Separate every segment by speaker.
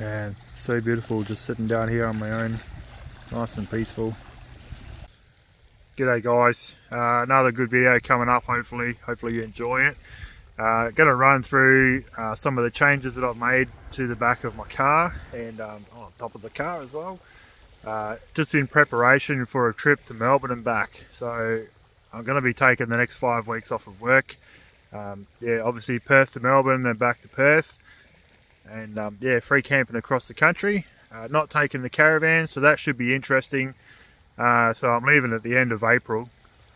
Speaker 1: and so beautiful just sitting down here on my own. Nice and peaceful. G'day guys. Uh, another good video coming up hopefully. Hopefully you enjoy it. Uh, to run through uh, some of the changes that I've made to the back of my car and um, on top of the car as well. Uh, just in preparation for a trip to Melbourne and back. So I'm to be taking the next five weeks off of work. Um, yeah obviously Perth to Melbourne then back to Perth and um, yeah free camping across the country uh, not taking the caravan so that should be interesting. Uh, so I'm leaving at the end of April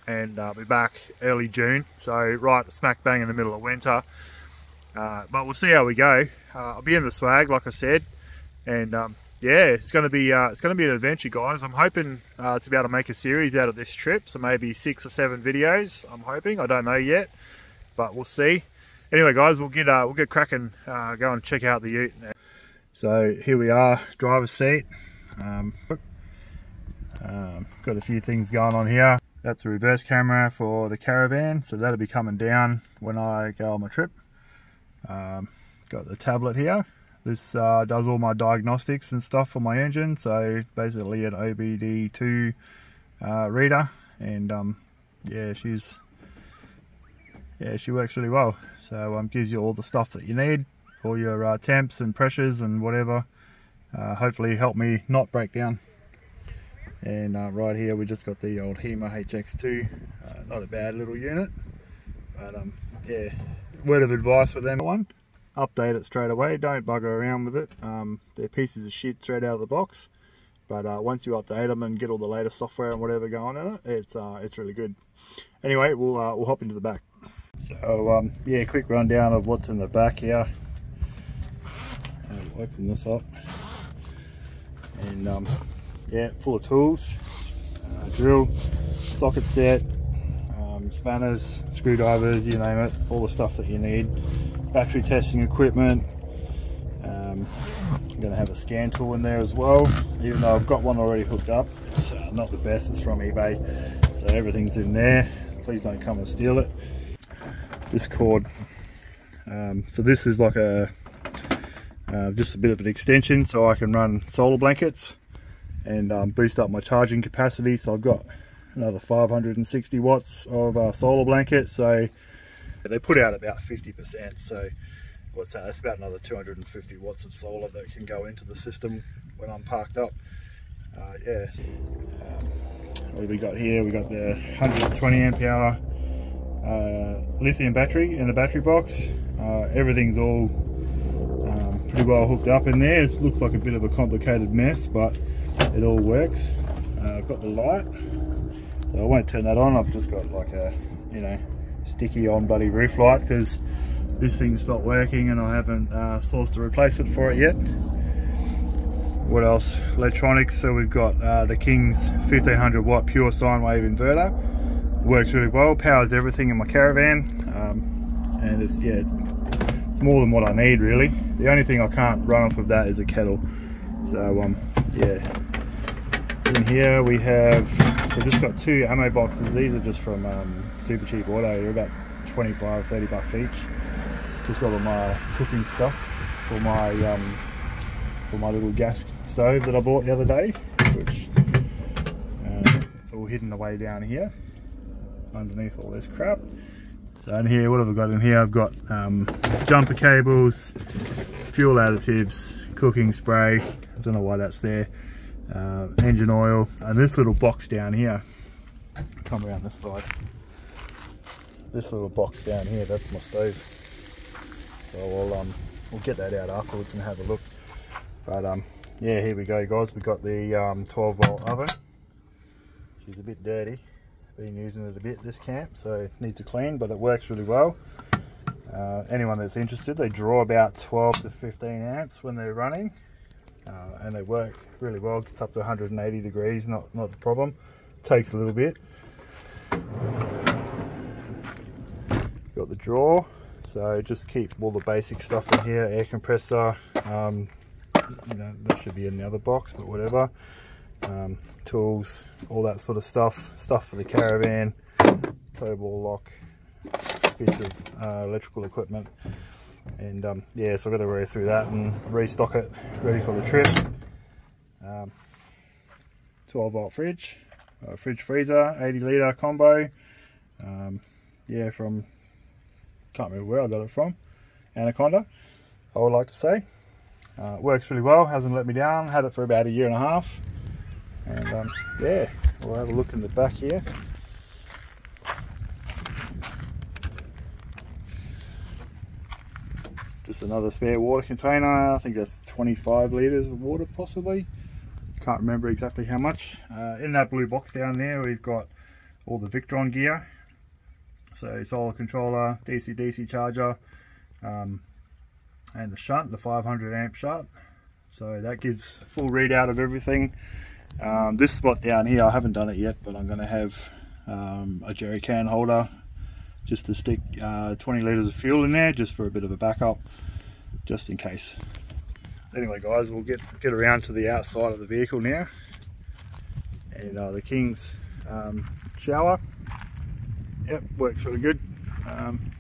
Speaker 1: and I'll be back early June. So right smack bang in the middle of winter. Uh, but we'll see how we go. Uh, I'll be in the swag like I said. And um, yeah it's gonna be uh, it's gonna be an adventure guys. I'm hoping uh, to be able to make a series out of this trip so maybe six or seven videos I'm hoping. I don't know yet but we'll see anyway guys we'll get uh, we'll get cracking uh, go and check out the ute. So here we are driver's seat. Um, um, got a few things going on here. That's a reverse camera for the caravan so that'll be coming down when I go on my trip. Um, got the tablet here. This uh, does all my diagnostics and stuff for my engine so basically an OBD2 uh, reader. And um, yeah she's yeah, she works really well. So um, gives you all the stuff that you need, all your uh, temps and pressures and whatever. Uh, hopefully help me not break down. And uh, right here we just got the old HEMA HX2, uh, not a bad little unit. But um, yeah, word of advice for them one, update it straight away, don't bugger around with it. Um, they're pieces of shit straight out of the box. But uh, once you update them and get all the latest software and whatever going in it, it's, uh, it's really good. Anyway, we'll, we'll hop into the back. So um, yeah, quick rundown of what's in the back here. I'll open this up. And um, yeah, full of tools, uh, drill, socket set, um, spanners, screwdrivers, you name it, all the stuff that you need. Battery testing equipment. Um, I'm going to have a scan tool in there as well, even though I've got one already hooked up. It's uh, not the best, it's from eBay. So everything's in there. Please don't come and steal it this cord. Um, so this is like a uh, just a bit of an extension so I can run solar blankets and um, boost up my charging capacity. So I've got another 560 watts of uh, solar blanket. So they put out about 50%. So what's that? That's about another 250 watts of solar that can go into the system when I'm parked up. Uh, yeah. Um, what we got here? We got the 120 amp hour uh, lithium battery in the battery box. Uh, everything's all um, pretty well hooked up in there. It looks like a bit of a complicated mess, but it all works. Uh, I've got the light, so I won't turn that on. I've just got like a, you know, sticky on buddy roof light because this thing stopped working and I haven't uh, sourced a replacement for it yet. What else? Electronics, so we've got uh, the King's 1500 watt pure sine wave inverter works really well, powers everything in my caravan, um, and it's yeah, it's, it's, more than what I need really. The only thing I can't run off of that is a kettle. So um, yeah. In here we have, we've just got two ammo boxes. These are just from um, Supercheap Auto. They're about 25, 30 bucks each. Just got all my cooking stuff for my um, for my little gas stove that I bought the other day, which uh, it's all hidden away down here underneath all this crap. So in here, what have I got in here? I've got um, jumper cables, fuel additives, cooking spray, I don't know why that's there, uh, engine oil, and this little box down here. Come around this side. This little box down here, that's my stove. So we'll, um, we'll get that out afterwards and have a look. But um, yeah, here we go guys. We've got the um, 12 volt oven. She's a bit dirty been using it a bit this camp so it needs a clean but it works really well. Uh, anyone that's interested they draw about 12 to 15 amps when they're running uh, and they work really well gets up to 180 degrees not not a problem takes a little bit. Got the drawer so just keep all the basic stuff in here air compressor um, you know that should be in the other box but whatever um, tools, all that sort of stuff, stuff for the caravan, tow ball lock, bits of uh, electrical equipment. And um, yeah, so I've got to go through that and restock it, ready for the trip. Um, 12 volt fridge, uh, fridge freezer, 80 litre combo. Um, yeah, from, can't remember where I got it from, Anaconda, I would like to say. Uh, works really well, hasn't let me down, had it for about a year and a half. And um, yeah, we'll have a look in the back here. Just another spare water container, I think that's 25 litres of water possibly. Can't remember exactly how much. Uh, in that blue box down there we've got all the Victron gear. So solar controller, DC-DC charger, um, and the shunt, the 500 amp shunt. So that gives full readout of everything. Um, this spot down here, I haven't done it yet, but I'm going to have um, a jerry can holder just to stick uh, 20 litres of fuel in there, just for a bit of a backup, just in case. Anyway guys, we'll get, get around to the outside of the vehicle now. And uh, the King's um, shower, yep, works really good. Um,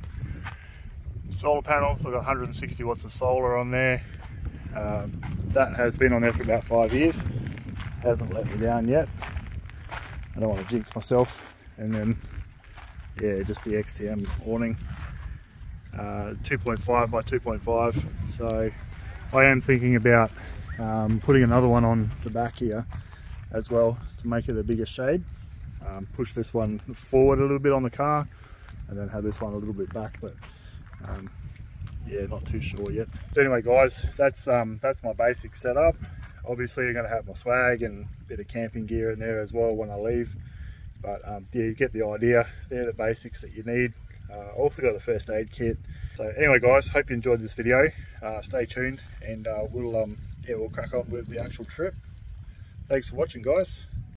Speaker 1: solar panels, I've got 160 watts of solar on there. Um, that has been on there for about five years hasn't let me down yet. I don't want to jinx myself. And then, yeah, just the XTM awning. Uh, 2.5 by 2.5. So I am thinking about um, putting another one on the back here as well to make it a bigger shade. Um, push this one forward a little bit on the car and then have this one a little bit back. But um, yeah, not too sure yet. So anyway, guys, that's um, that's my basic setup. Obviously I'm going to have my swag and a bit of camping gear in there as well when I leave. But um, yeah, you get the idea. They're the basics that you need. Uh, also got the first aid kit. So anyway guys, hope you enjoyed this video. Uh, stay tuned and uh, we'll, um, yeah, we'll crack on with the actual trip. Thanks for watching guys.